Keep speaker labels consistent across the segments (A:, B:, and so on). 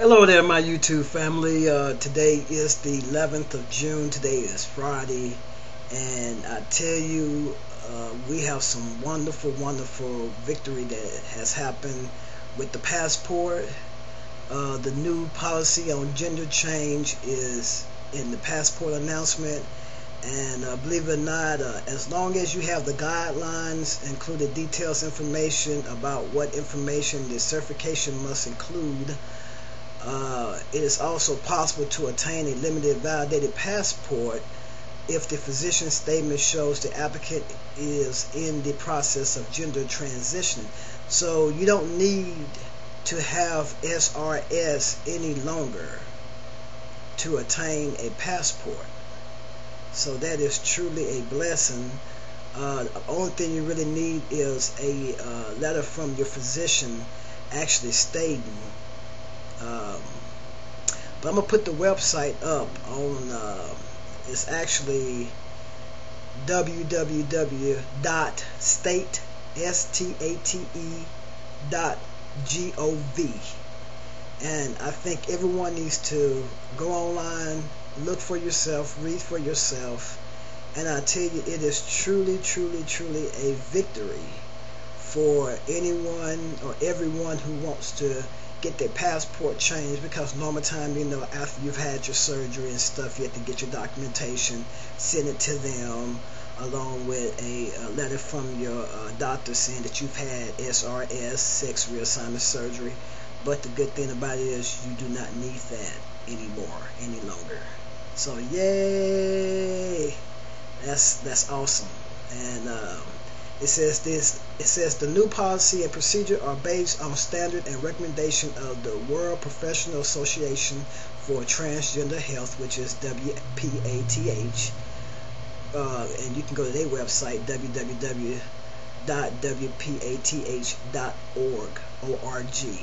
A: Hello there, my YouTube family. Uh, today is the 11th of June. Today is Friday. And I tell you, uh, we have some wonderful, wonderful victory that has happened with the passport. Uh, the new policy on gender change is in the passport announcement. And uh, believe it or not, uh, as long as you have the guidelines, included details information about what information the certification must include, uh, it is also possible to obtain a limited validated passport if the physician statement shows the applicant is in the process of gender transition. So you don't need to have SRS any longer to attain a passport. So that is truly a blessing. Uh, the only thing you really need is a uh, letter from your physician actually stating um, but I'm gonna put the website up on. Uh, it's actually www.state s t a t e dot g o v. And I think everyone needs to go online, look for yourself, read for yourself, and I tell you, it is truly, truly, truly a victory for anyone or everyone who wants to get their passport changed because normal time, you know, after you've had your surgery and stuff, you have to get your documentation, send it to them along with a, a letter from your uh, doctor saying that you've had SRS, sex reassignment surgery. But the good thing about it is you do not need that anymore, any longer. So yay! That's that's awesome. And um, it says this. It says the new policy and procedure are based on standard and recommendation of the World Professional Association for Transgender Health, which is WPATH. Uh, and you can go to their website www.wpath.org. O-R-G.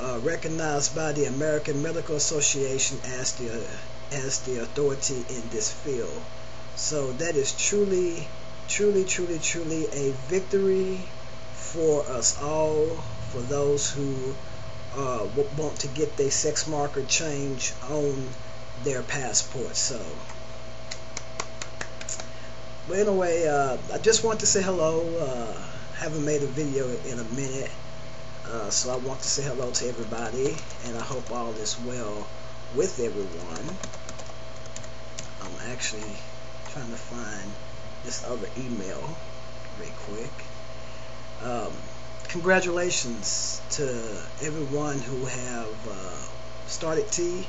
A: Uh, recognized by the American Medical Association as the as the authority in this field. So that is truly truly, truly, truly a victory for us all, for those who uh, want to get their sex marker change on their passport. So, but anyway, uh, I just want to say hello. Uh, haven't made a video in a minute, uh, so I want to say hello to everybody, and I hope all is well with everyone. I'm actually trying to find this other email real quick. Um, congratulations to everyone who have uh, started T.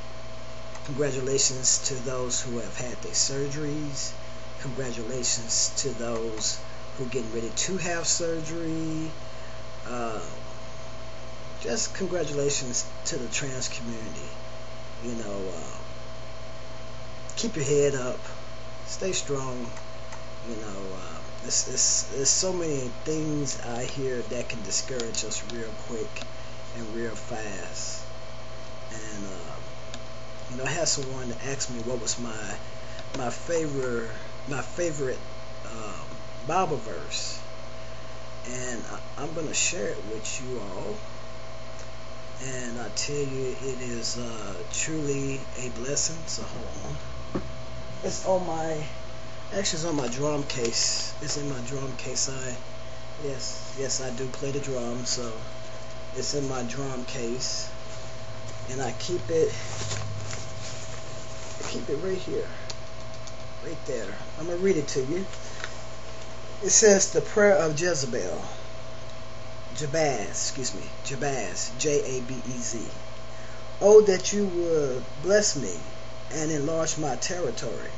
A: Congratulations to those who have had their surgeries. Congratulations to those who are getting ready to have surgery. Uh, just congratulations to the trans community. You know, uh, keep your head up, stay strong, you know, uh, there's, there's, there's so many things I hear that can discourage us real quick and real fast. And, uh, you know, I had someone ask me what was my my favorite my favorite uh, Bible verse, and I, am gonna share it with you all. And I tell you, it is uh, truly a blessing. So hold on, it's on my Actually, it's on my drum case. It's in my drum case. I, yes, yes, I do play the drum, so it's in my drum case, and I keep it, I keep it right here, right there. I'm gonna read it to you. It says the prayer of Jezebel. Jabez, excuse me, Jabez, J-A-B-E-Z. Oh, that you would bless me and enlarge my territory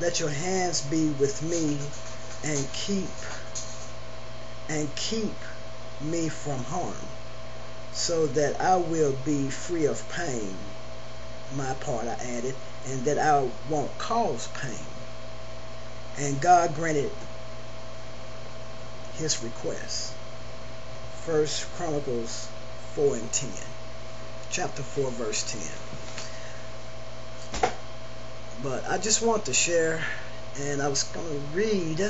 A: let your hands be with me and keep and keep me from harm so that I will be free of pain. My part I added and that I won't cause pain. And God granted his request. First Chronicles 4 and 10 chapter 4 verse 10 but I just want to share, and I was going to read.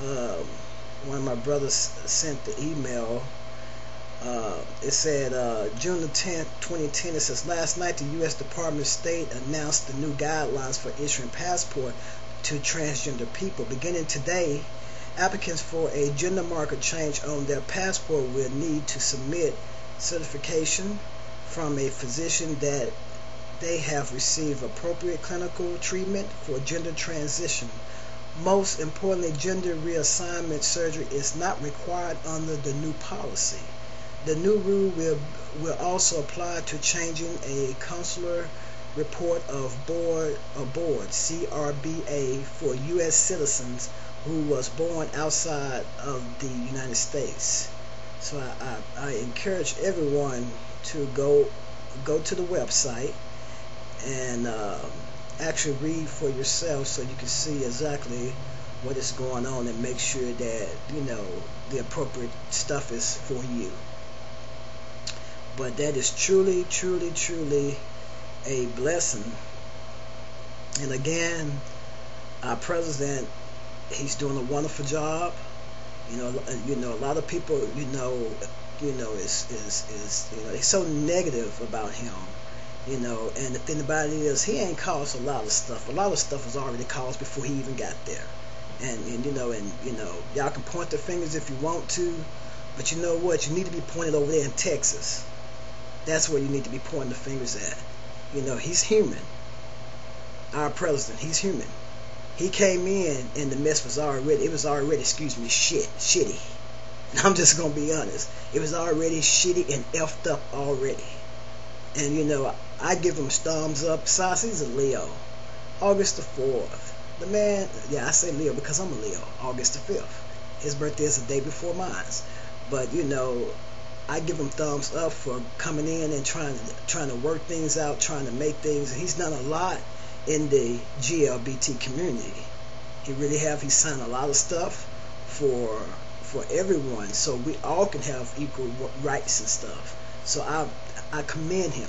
A: Um, one of my brothers sent the email. Uh, it it said uh, June the 10th, 2010. It says last night the U.S. Department of State announced the new guidelines for issuing passport to transgender people. Beginning today, applicants for a gender marker change on their passport will need to submit certification from a physician that they have received appropriate clinical treatment for gender transition. Most importantly, gender reassignment surgery is not required under the new policy. The new rule will, will also apply to changing a consular report of board aboard CRBA for U.S. citizens who was born outside of the United States. So I, I, I encourage everyone to go go to the website and uh, actually read for yourself so you can see exactly what is going on and make sure that you know the appropriate stuff is for you. But that is truly truly truly a blessing. And again our president he's doing a wonderful job. You know you know a lot of people you know you know is is is you know they're so negative about him you know, and the thing about it is, he ain't caused a lot of stuff. A lot of stuff was already caused before he even got there. And, and you know, and you know, y'all can point the fingers if you want to, but you know what? You need to be pointed over there in Texas. That's where you need to be pointing the fingers at. You know, he's human. Our president, he's human. He came in and the mess was already, it was already, excuse me, shit, shitty. And I'm just gonna be honest. It was already shitty and effed up already. And you know, I give him thumbs up. Besides, he's a Leo. August the 4th. The man, yeah, I say Leo because I'm a Leo. August the 5th. His birthday is the day before mine. But, you know, I give him thumbs up for coming in and trying to, trying to work things out, trying to make things. He's done a lot in the GLBT community. He really have. He's signed a lot of stuff for for everyone, so we all can have equal rights and stuff. So I I commend him.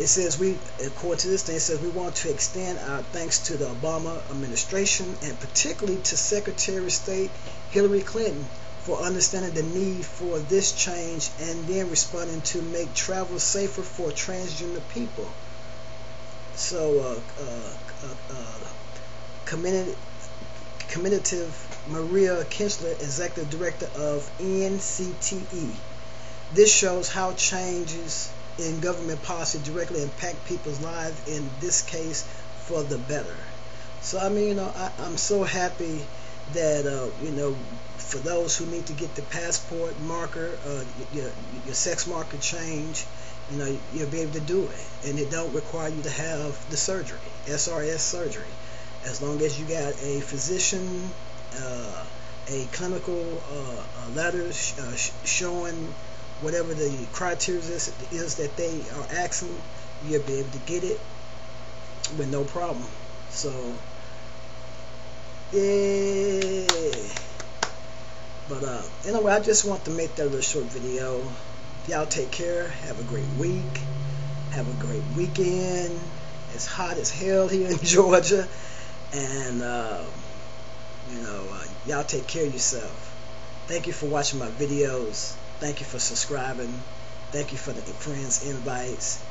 A: It says we, according to this thing, it says we want to extend our thanks to the Obama administration and particularly to Secretary of State Hillary Clinton for understanding the need for this change and then responding to make travel safer for transgender people. So, uh, uh, uh, uh Maria Kinchler, Executive Director of NCTE. This shows how changes in government policy directly impact people's lives, in this case, for the better. So, I mean, you know, I, am so happy that, uh, you know, for those who need to get the passport marker, uh, your, your sex marker change, you know, you'll be able to do it. And it don't require you to have the surgery, SRS surgery. As long as you got a physician, uh, a clinical uh, letter sh- uh, showing whatever the criteria is, is that they are asking, you'll be able to get it with no problem. So, yeah. But uh, anyway, I just want to make that little short video. Y'all take care. Have a great week. Have a great weekend. It's hot as hell here in Georgia. And, uh, you know, uh, y'all take care of yourself. Thank you for watching my videos. Thank you for subscribing. Thank you for the friends invites.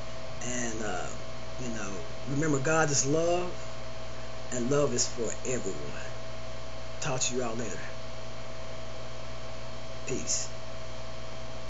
A: And, uh, you know, remember God is love and love is for everyone. Talk to you all later. Peace.